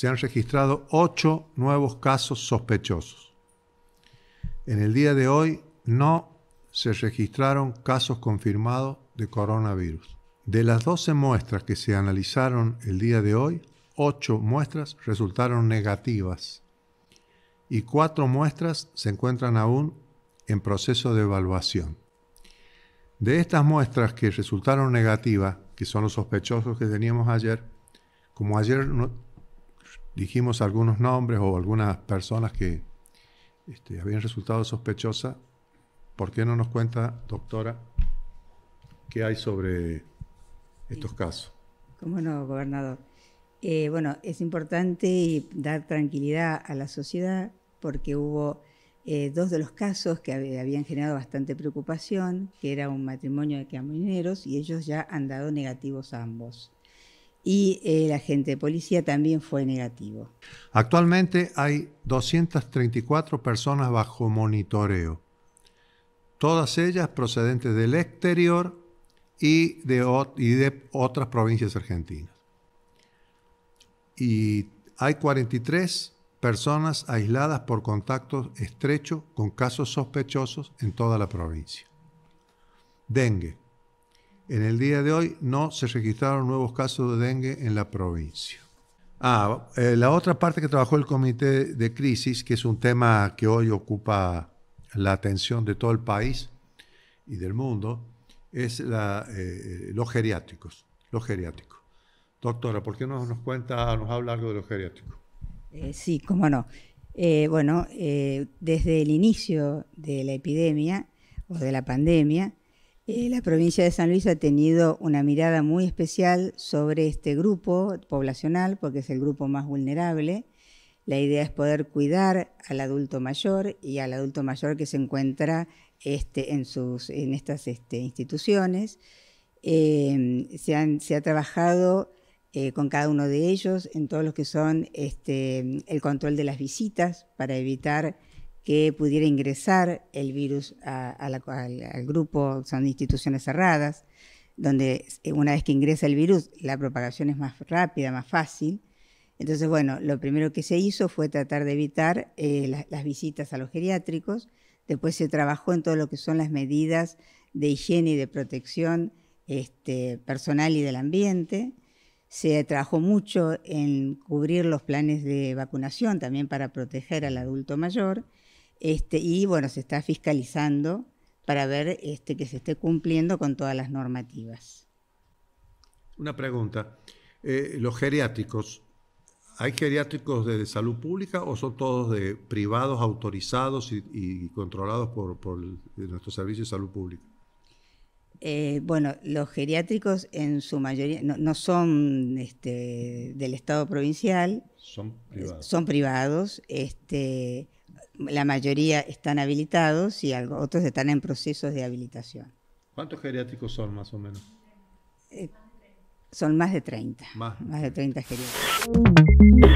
se han registrado ocho nuevos casos sospechosos. En el día de hoy no se registraron casos confirmados de coronavirus. De las 12 muestras que se analizaron el día de hoy, 8 muestras resultaron negativas y 4 muestras se encuentran aún en proceso de evaluación. De estas muestras que resultaron negativas, que son los sospechosos que teníamos ayer, como ayer dijimos algunos nombres o algunas personas que este, habían resultado sospechosas, ¿por qué no nos cuenta, doctora, qué hay sobre estos casos? ¿Cómo no, gobernador? Eh, bueno, es importante dar tranquilidad a la sociedad porque hubo eh, dos de los casos que habían generado bastante preocupación, que era un matrimonio de camioneros y ellos ya han dado negativos a ambos. Y eh, el agente de policía también fue negativo. Actualmente hay 234 personas bajo monitoreo, todas ellas procedentes del exterior y de, otras provincias argentinas. Y hay 43 personas aisladas por contacto estrecho con casos sospechosos en toda la provincia. Dengue. En el día de hoy no se registraron nuevos casos de dengue en la provincia. Ah, eh, la otra parte que trabajó el comité de crisis, que es un tema que hoy ocupa la atención de todo el país y del mundo, es eh, los geriátricos. Los geriátricos. Doctora, ¿por qué no nos cuenta, nos habla algo de los geriátricos? Eh, sí, cómo no. Eh, bueno, eh, desde el inicio de la epidemia o de la pandemia, la provincia de San Luis ha tenido una mirada muy especial sobre este grupo poblacional, porque es el grupo más vulnerable. La idea es poder cuidar al adulto mayor y al adulto mayor que se encuentra este, en, estas este, instituciones. se, se ha trabajado eh, con cada uno de ellos en todo lo que son este, el control de las visitas para evitar que pudiera ingresar el virus al, grupo, son instituciones cerradas, donde eh, una vez que ingresa el virus la propagación es más rápida, más fácil. Entonces, bueno, lo primero que se hizo fue tratar de evitar eh, las visitas a los geriátricos, después se trabajó en todo lo que son las medidas de higiene y de protección este, personal y del ambiente, se trabajó mucho en cubrir los planes de vacunación también para proteger al adulto mayor. Este, y bueno, se está fiscalizando para ver este, que se esté cumpliendo con todas las normativas. Una pregunta. Eh, los geriátricos, ¿hay geriátricos de, salud pública o son todos de privados autorizados y, controlados por, por nuestro servicio de salud pública? Eh, bueno, los geriátricos en su mayoría no, son este, del Estado provincial. Son privados. Son privados. Este, la mayoría están habilitados y otros están en procesos de habilitación. ¿Cuántos geriátricos son más o menos? Eh, son más de 30. Más, más de 30 geriátricos.